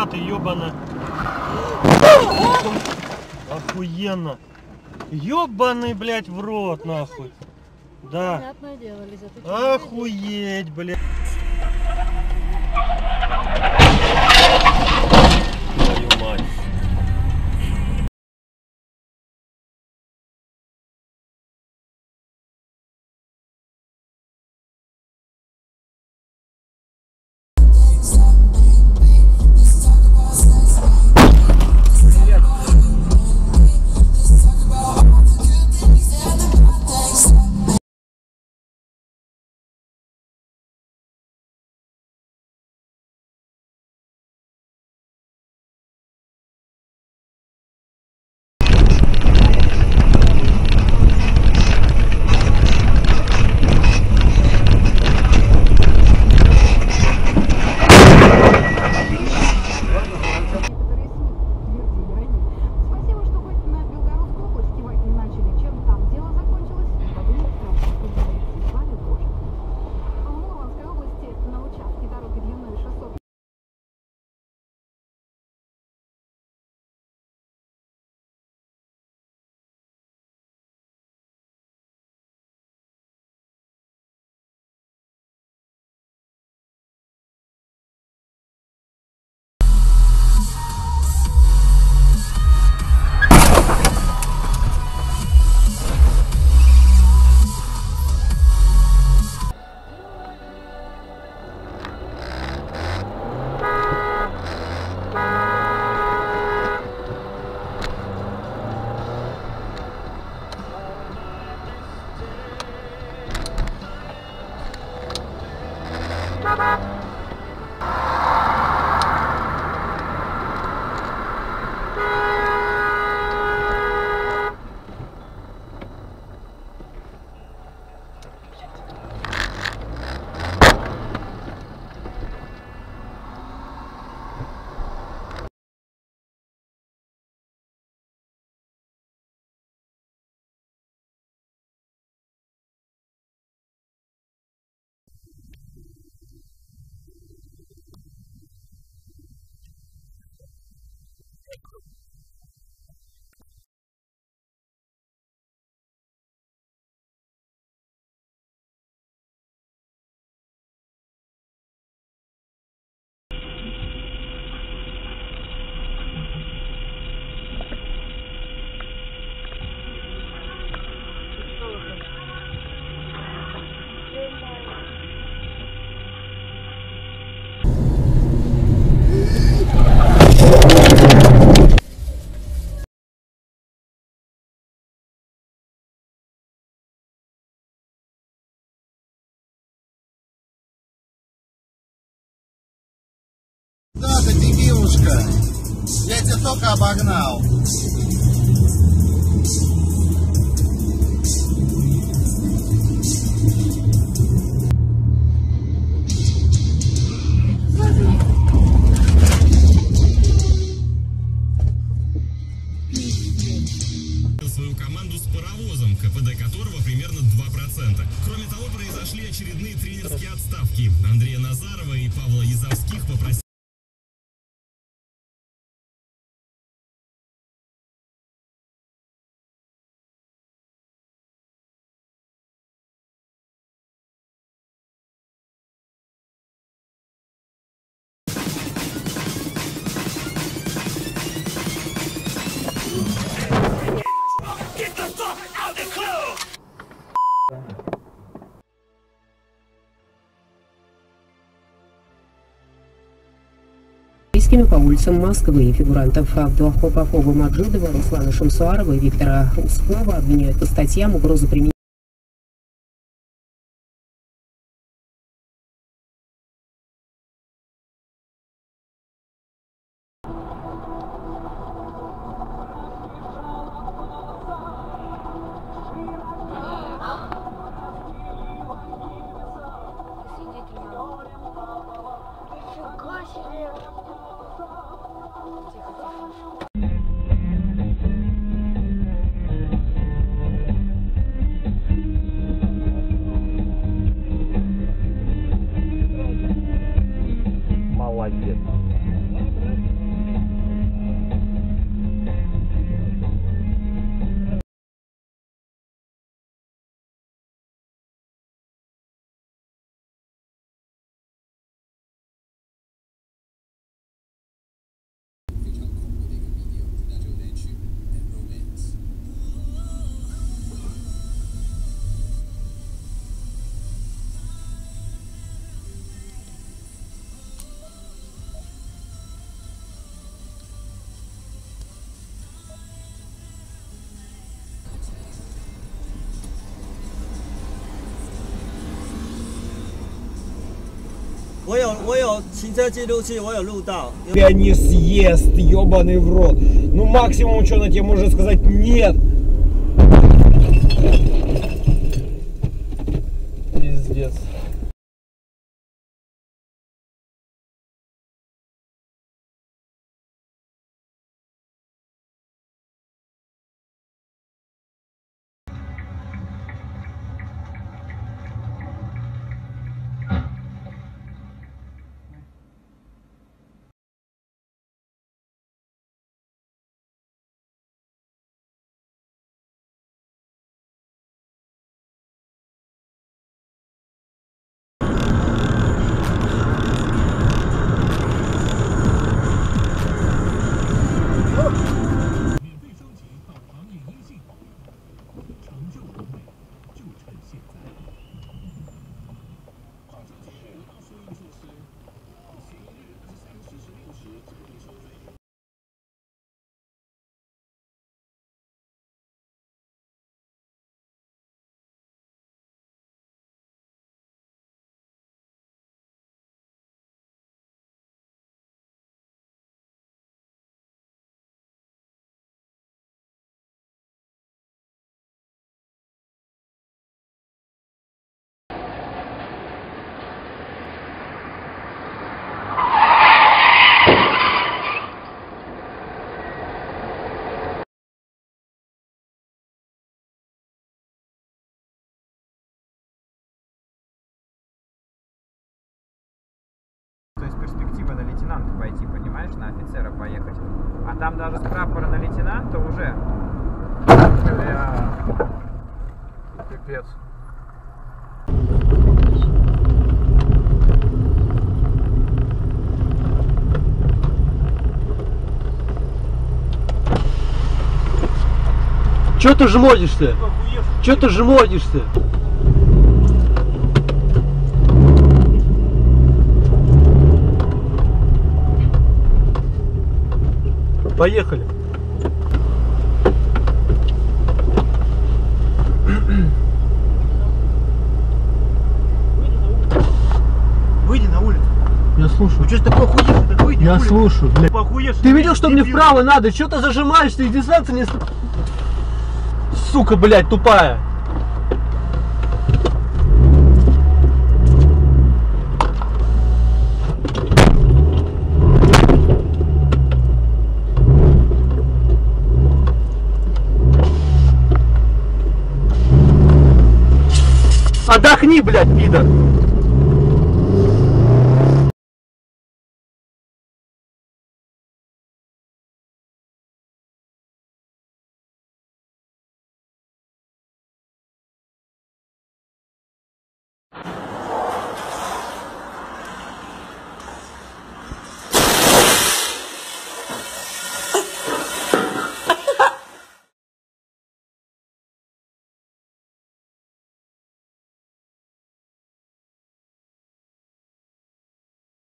гранаты, ёбана. Охуенно. Ёбаный, блядь, в рот, нахуй. Да. Понятное дело, Лиза, ты чё, Охуеть, блядь. Да, дебилушка. Я тебя только обогнал. свою команду с паровозом, КПД которого примерно 2%. Кроме того, произошли очередные тренерские отставки. Андрея Назарова и Павла Язовских попросили полицейскими по улицам Москвы. Фигурантов Абдуахо Попова Маджидова, Руслана Шамсуарова и Виктора Ускова обвиняют по статьям угрозы применения 我有我有行车记录器，我有录到。тебя не съест, ебаный в рот. Ну максимум, что на тебе может сказать нет. Лейтенанта пойти, понимаешь, на офицера поехать. А там даже с прапора на лейтенанта уже. Бля. Пипец. Че ты жмодишься? Че ты жмодишься? Поехали. Выйди на улицу. Я слушаю. Ну что ж такой охуевший, так выйди Я слушаю, блядь. Охуевший, Ты видел, что мне дебил. вправо надо? Че ты зажимаешься? Дистанция не... с- Сука, блядь, тупая. Отдохни, блядь, пидор.